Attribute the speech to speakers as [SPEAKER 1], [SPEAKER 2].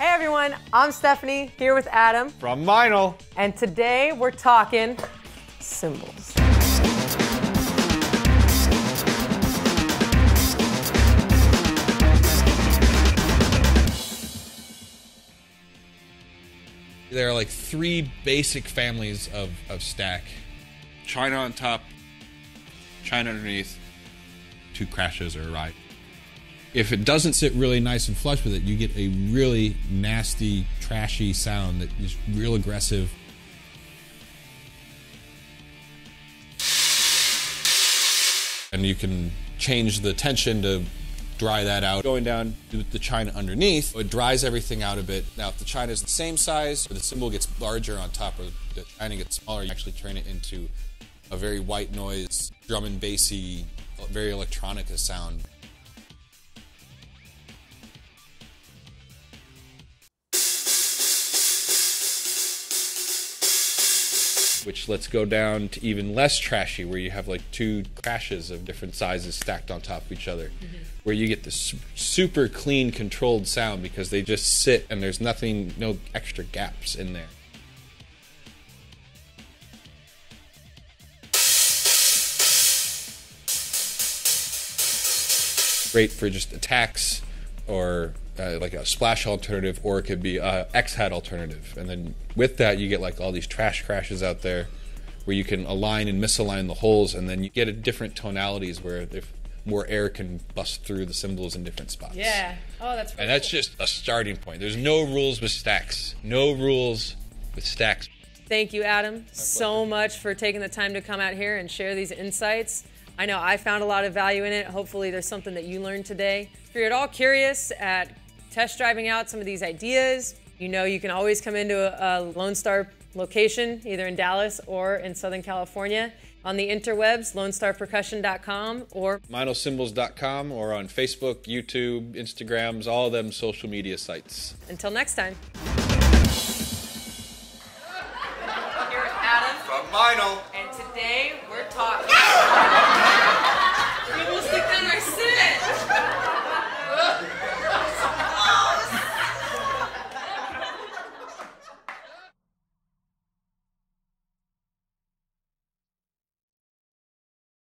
[SPEAKER 1] Hey everyone, I'm Stephanie here with Adam,
[SPEAKER 2] From Meinl.
[SPEAKER 1] and today we're talking cymbals.
[SPEAKER 3] There are like three basic families of, of stack. China on top, China underneath, two crashes or a ride. If it doesn't sit really nice and flush with it, you get a really nasty, trashy sound that is real aggressive. And you can change the tension to dry that out. Going down to the china underneath, it dries everything out a bit. Now, if the china is the same size, the cymbal gets larger on top, or the china gets smaller, you actually turn it into a very white noise, drum and bassy, very electronica sound. Which lets go down to even less trashy, where you have like two crashes of different sizes stacked on top of each other, mm-hmm. where you get this super clean, controlled sound because they just sit and there's nothing, no extra gaps in there. Great for just attacks or uh, like a splash alternative, or it could be a X hat alternative. And then with that, you get like all these trash crashes out there where you can align and misalign the holes, and then you get a different tonalities where if more air can bust through the cymbals in different spots.
[SPEAKER 1] Yeah. Oh, that's
[SPEAKER 3] And that's just a starting point. There's no rules with stacks. No rules with stacks.
[SPEAKER 1] Thank you, Adam, so much for taking the time to come out here and share these insights. I know I found a lot of value in it. Hopefully, there's something that you learned today. If you're at all curious at test driving out some of these ideas, you know you can always come into a, a Lone Star location, either in Dallas or in Southern California. On the interwebs, lonestarpercussion.com or
[SPEAKER 3] Meinlcymbals.com or on Facebook, YouTube, Instagrams, all of them social media sites.
[SPEAKER 1] until next time. Here's Adam.
[SPEAKER 2] From Meinl.